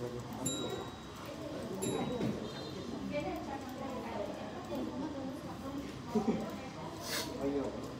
哎呦！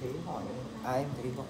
thế hỏi ai em thấy không